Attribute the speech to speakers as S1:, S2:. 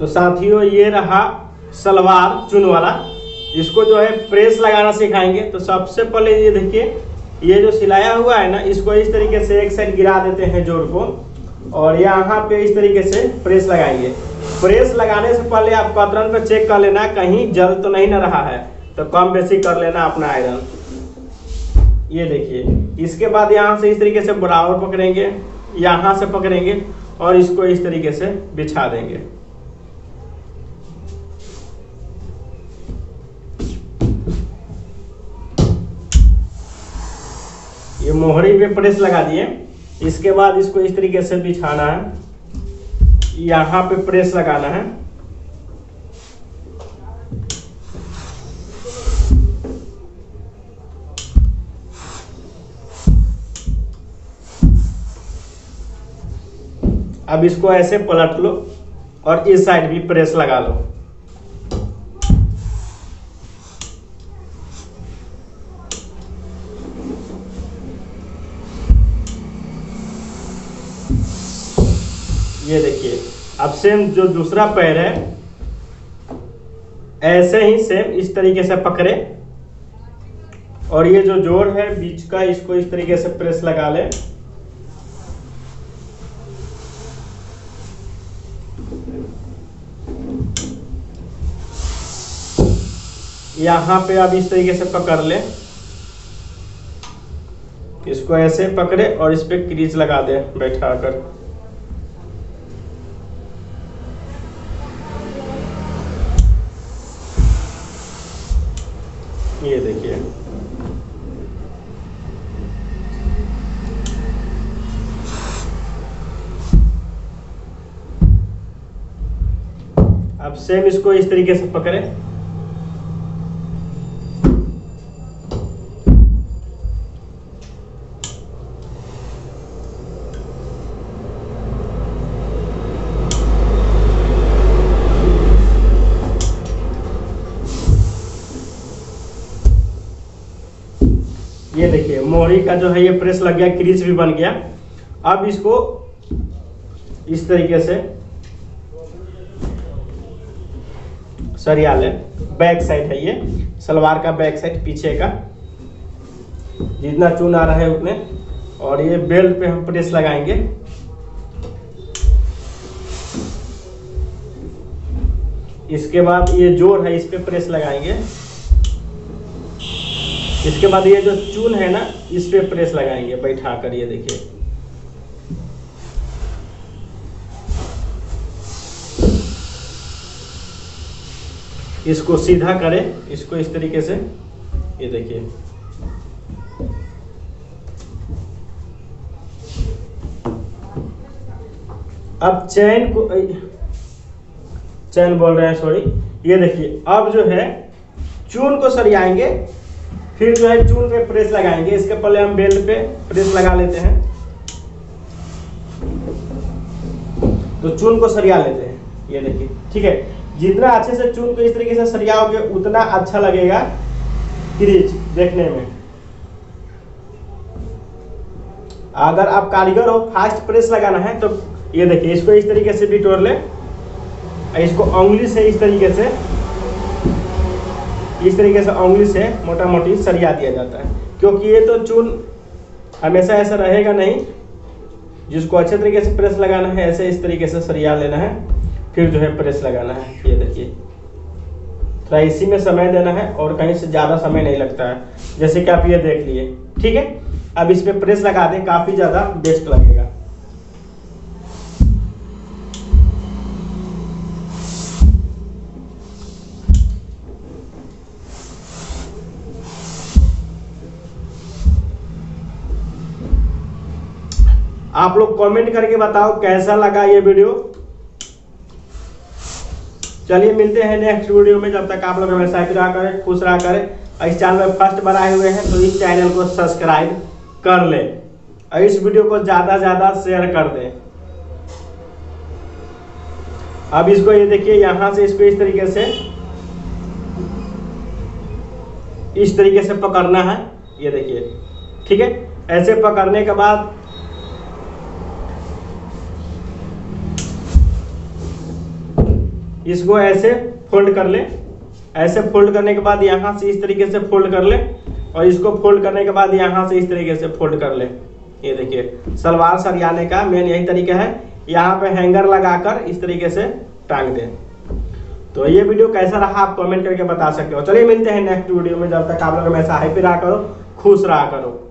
S1: तो साथियों, ये रहा सलवार चुन वाला। इसको जो है प्रेस लगाना सिखाएँगे। तो सबसे पहले ये देखिए, ये जो सिलाया हुआ है ना, इसको इस तरीके से एक साइड गिरा देते हैं जोड़ को। और यहाँ पे इस तरीके से प्रेस लगाएँगे। प्रेस लगाने से पहले आप कतरन पे चेक कर लेना, कहीं जल तो नहीं ना रहा है। तो कम बेसी कर लेना अपना आयरन। ये देखिए, इसके बाद यहाँ से इस तरीके से बराबर पकड़ेंगे, यहाँ से पकड़ेंगे और इसको इस तरीके से बिछा देंगे। मोहरी पे प्रेस लगा दिए। इसके बाद इसको इस तरीके से बिछाना है। यहाँ पे प्रेस लगाना है। अब इसको ऐसे पलट लो और इस साइड भी प्रेस लगा लो। ये देखिए, अब सेम जो दूसरा पैर है, ऐसे ही सेम इस तरीके से पकड़े। और ये जो जोड़ है, बीच का इसको इस तरीके से प्रेस लगा ले। यहाँ पे अब इस तरीके से पकड़ ले। इसको ऐसे पकड़े और इस पे क्रीज लगा दे बैठा कर ये देखिए। अब सेम इसको इस तरीके से पकड़े। ये देखिए, मोहरी का जो है ये प्रेस लग गया क्रीज भी बन गया। अब इसको इस तरीके से सरिया ले। बैक साइड है ये, सलवार का बैक साइड पीछे का। जितना चून आ रहा है उतने। और ये बेल्ट पे हम प्रेस लगाएँगे। इसके बाद ये जोड़ है, इस पे प्रेस लगाएँगे। इसके बाद ये जो चून है ना, इस पे प्रेस लगाएँगे बैठा कर ये देखिए। इसको सीधा करें, इसको इस तरीके से, ये देखिए। अब चैन को चैन बोल रहे हैं सॉरी ये देखिए, अब जो है, चून को सरियाएँगे फिर जो है चून पे प्रेस लगाएँगे। इसके पहले हम बेल्ट पे प्रेस लगा लेते हैं। तो चून को सरिया लेते हैं। ये देखिए, ठीक है? जितना अच्छे से चून को इस तरीके से सरियाओगे, उतना अच्छा लगेगा क्रीज देखने में। अगर आप कारीगर हो, फास्ट प्रेस लगाना है तो ये देखिए, इसको इस तरीके से भी तोड़ ले। इसको उंगली से इस तरीके से इस तरीके से उंगली से मोटा मोटी सरिया दिया जाता है। क्योंकि ये तो चून हमेशा ऐसा रहेगा नहीं। जिसको अच्छे तरीके से प्रेस लगाना है, ऐसे इस तरीके से सरिया लेना है। फिर जो है प्रेस लगाना है। ये देखिए। थोड़ा इसी में समय देना है और कहीं से ज़्यादा समय नहीं लगता है। जैसे कि आप ये देख लिए। ठीक है? अब इस पर प्रेस लगा दें, काफ़ी ज़्यादा बेस्ट लगेगा। आप लोग कमेंट करके बताओ कैसा लगा ये वीडियो चलिए, मिलते हैं नेक्स्ट वीडियो में, जब तक आप लोग हमेशा रहा करें, खुश रहा करें। इस चैनल में फ़र्स्ट बार आए हुए हैं तो इस चैनल को सब्सक्राइब कर ले। और इस वीडियो को ज़्यादा ज़्यादा शेयर कर दें। अब इसको ये देखिए, यहाँ से इसको इस तरीके से, इस तरीके से पकड़ना है। ये देखिए, ठीक है? ऐसे पकड़ने के बाद इसको ऐसे फोल्ड कर ले। ऐसे फोल्ड करने के बाद यहाँ से इस तरीके से फोल्ड कर ले और इसको फोल्ड करने के बाद यहाँ से इस तरीके से फोल्ड कर ले। ये देखिए, सलवार सरियाने का मेन यही तरीका है। यहाँ पे हैंगर लगाकर इस तरीके से टांग दे। तो ये वीडियो कैसा रहा आप कमेंट करके बता सकते हो। चलिए मिलते हैं नेक्स्ट वीडियो में। जब तक आप लोग हमेशा हैप्पी रहा करो, खुश रहा करो।